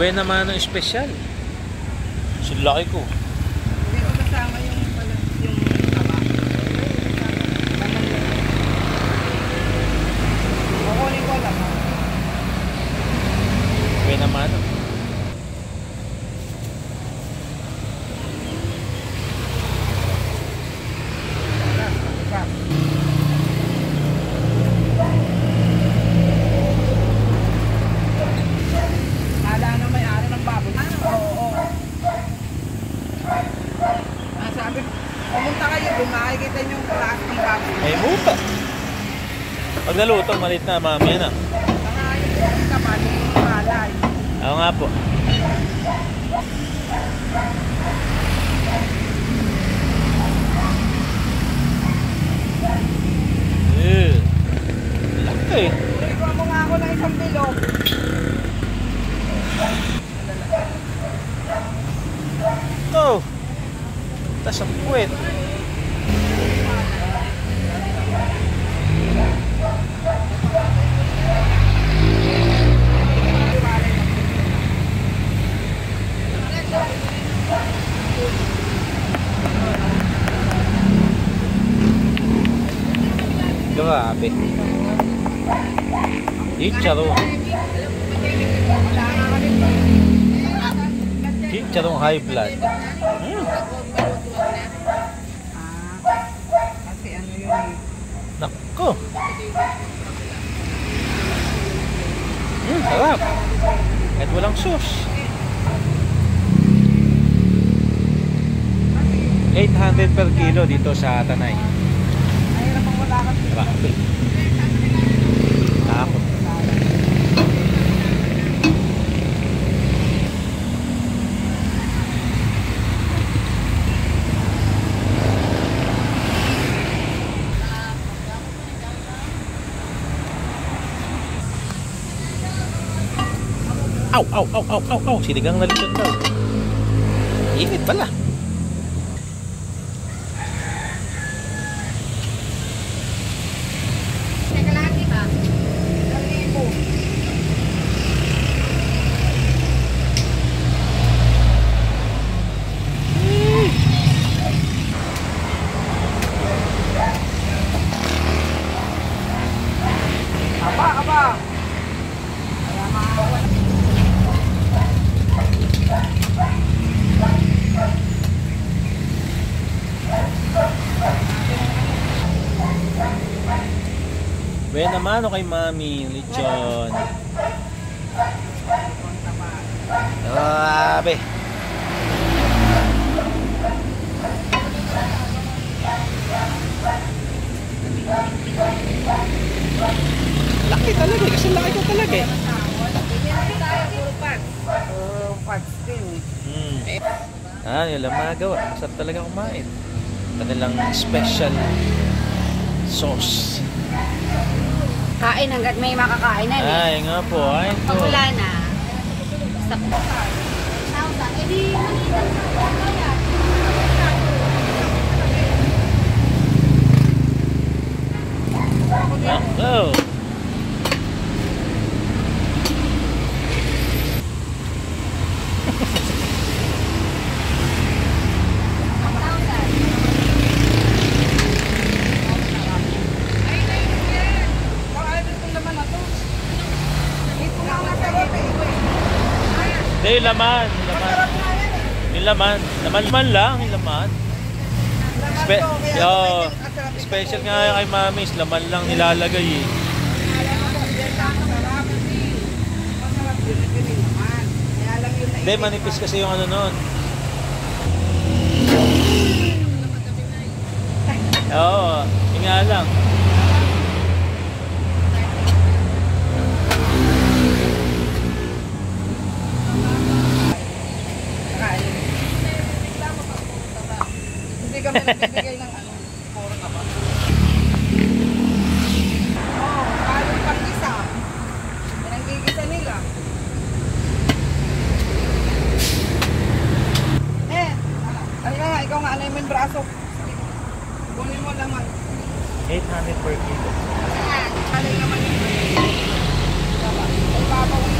Buwan naman ng espesyal. So, laki ko. Hindi ko kasama yung pala yung taba. Kukunin ko lang. ah. Buwan naman. Kala na may-ari ng baboy. Ah, oo, oo. Ah, sabi, pumunta kayo doon, makikita niyo yung klase ng baboy. May muta. Pag naluto, malit na, mami na. Saka yung isa pa, yung palay. Oo nga po. Eh, laki. Ikaw mo nga ako ng isang bilog. Oh! Tas ang puwet. Grabe. Chicharon. Chicharon high blood. Mm. Ah, kasi ano yun eh. Nako. Mm, sarap. Sauce. 800 per kilo dito sa Tanay. Ang wala kasi. Grabe. Aw, aw, aw, aw, aw, aw. Sinigang na daw. Init pala. Ben naman o kay Mami, lechon. Grabe. Laki talaga kasi laki ko talaga eh. Mm. Ah, yun lang magawa. Masarap talaga kumain. Kanilang special sauce. Kain hanggat may makakain na. eh. Ay, nga po. Ay, Pag po. wala na. Thousand. Eh di, malitan sa ano yan. Oh. Baka ito itong laman na to. Ito nga nga sa rote. Laman. Laman. Yung laman. Laman-laman lang, yung laman. Laman Spe- ito. special nga kay Mami, laman lang nilalagay eh. Laman. Hindi, manipis kasi yung ano nun. Oo, yun nga lang. Kain. Hindi kami nagbibigay ng ano, ka ba? Oo, kalong pang isa. Yan ang gigisa nila. Eh, ano nga, ikaw nga, ano yung braso? Kunin mo naman. 800 per kilo. Alay naman yun. Diba? Ay, babaw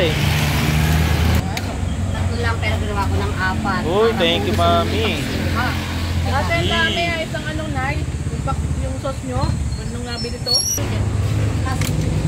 eh. Tatlo lang ginawa ko ng apat. Uy, thank you, mami. Ah, Kasi ang dami ay isang anong night. Yung sauce nyo. Anong nga dito? Kasi